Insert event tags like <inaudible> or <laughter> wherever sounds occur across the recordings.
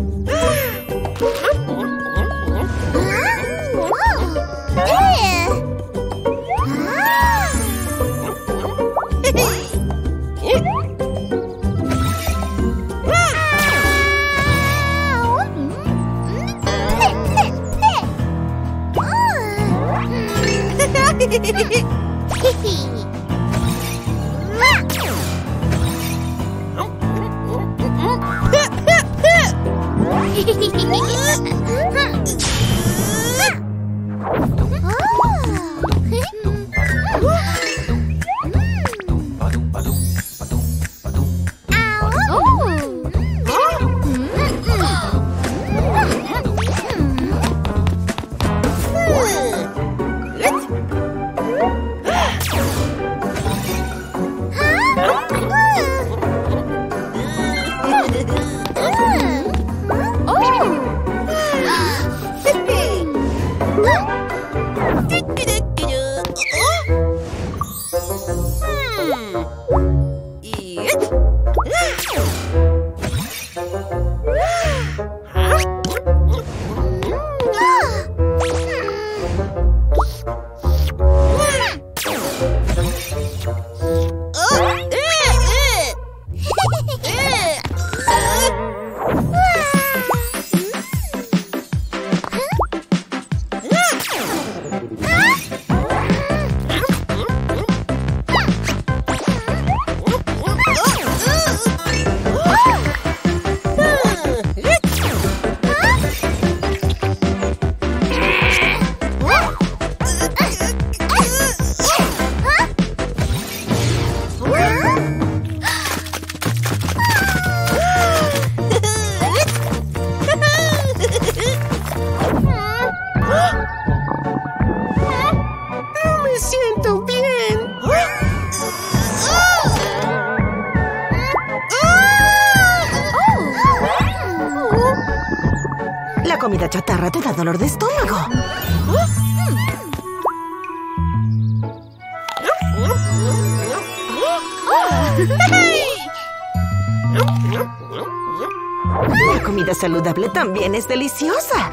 <laughs> Hee! Huh? <laughs> Ah. Eat. barra te da dolor de estómago. La comida saludable también es deliciosa.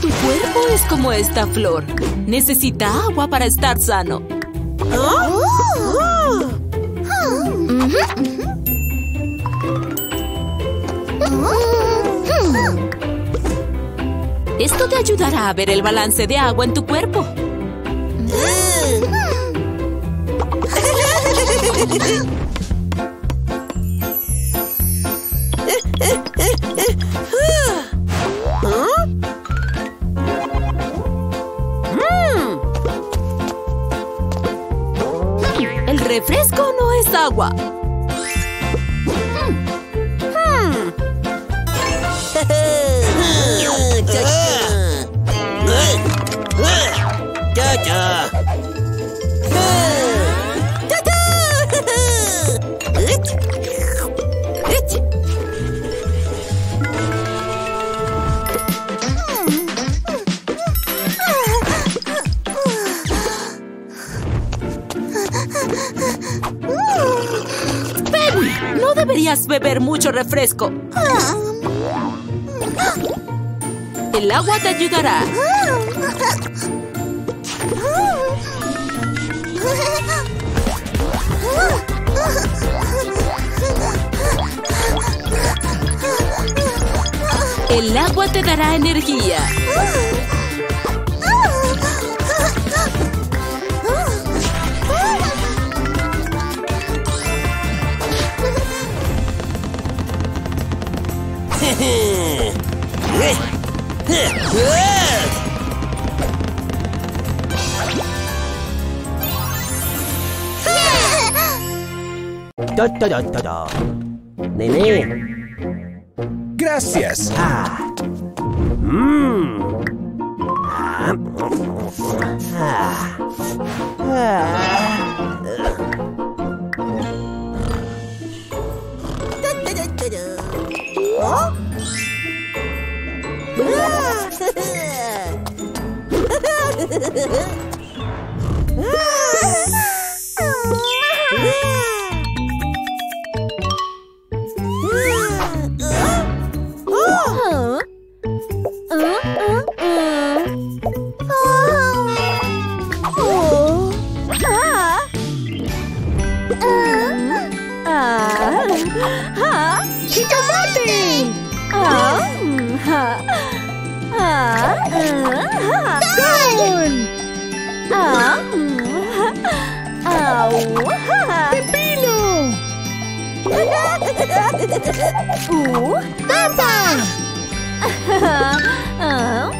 Tu cuerpo es como esta flor. Necesita agua para estar sano. Esto te ayudará a ver el balance de agua en tu cuerpo. <laughs> Beber mucho refresco. El agua te ayudará. El agua te dará energía. Nene. Gracias. Ah. Mmm. Ah. Ah. 呵呵呵呵 ¡Don! ¡Pepino! <laughs> ¡Papa! <laughs>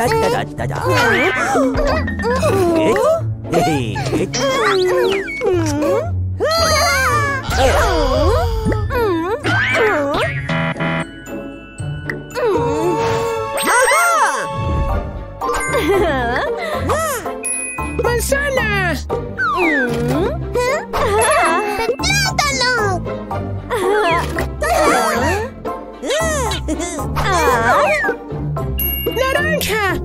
Đánh cho mình! America!